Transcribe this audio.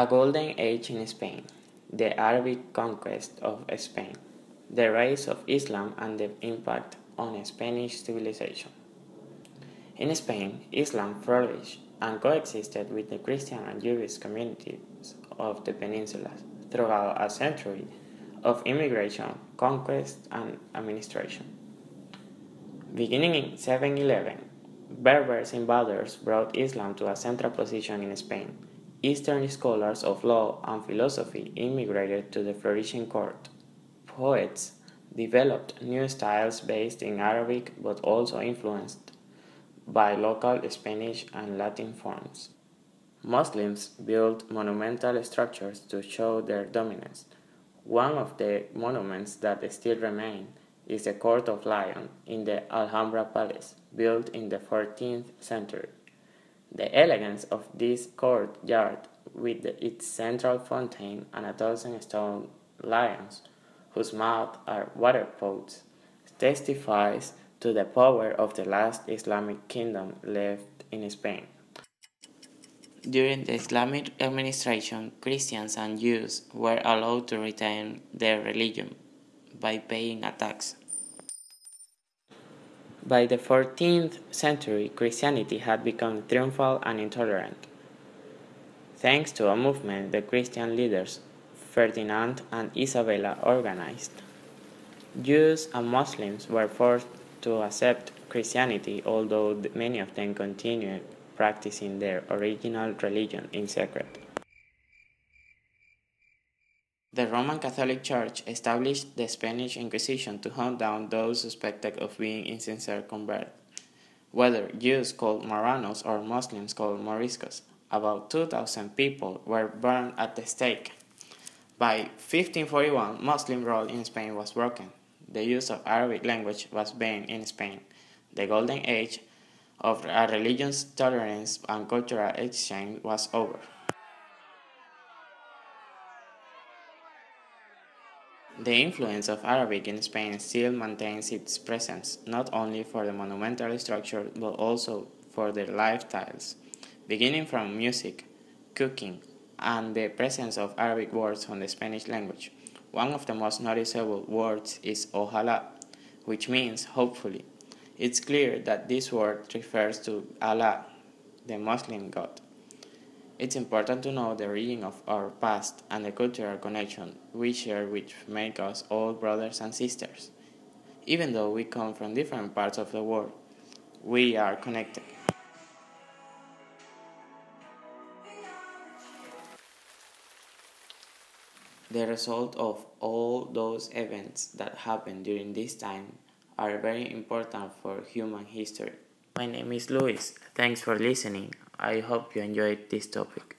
A Golden Age in Spain The Arabic Conquest of Spain The Rise of Islam and the Impact on Spanish Civilization. In Spain, Islam flourished and coexisted with the Christian and Jewish communities of the peninsula throughout a century of immigration, conquest, and administration. Beginning in 711, Berber invaders brought Islam to a central position in Spain. Eastern scholars of law and philosophy immigrated to the flourishing court. Poets developed new styles based in Arabic but also influenced by local Spanish and Latin forms. Muslims built monumental structures to show their dominance. One of the monuments that still remain is the Court of Lions in the Alhambra Palace, built in the 14th century. The elegance of this courtyard, with its central fountain and a dozen stone lions, whose mouths are water pots, testifies to the power of the last Islamic kingdom left in Spain. During the Islamic administration, Christians and Jews were allowed to retain their religion by paying a tax. By the 14th century, Christianity had become triumphal and intolerant. Thanks to a movement the Christian leaders Ferdinand and Isabella organized, Jews and Muslims were forced to accept Christianity, although many of them continued practicing their original religion in secret. The Roman Catholic Church established the Spanish Inquisition to hunt down those suspected of being insincere converts, whether Jews called Marranos or Muslims called Moriscos. About 2,000 people were burned at the stake. By 1541, Muslim rule in Spain was broken. The use of Arabic language was banned in Spain. The golden age of religious tolerance and cultural exchange was over. The influence of Arabic in Spain still maintains its presence, not only for the monumental structure but also for their lifestyles, beginning from music, cooking, and the presence of Arabic words on the Spanish language. One of the most noticeable words is ojalá, which means hopefully. It's clear that this word refers to Allah, the Muslim God. It's important to know the origin of our past and the cultural connection we share which make us all brothers and sisters. Even though we come from different parts of the world, we are connected. The result of all those events that happened during this time are very important for human history. My name is Luis. Thanks for listening. I hope you enjoyed this topic.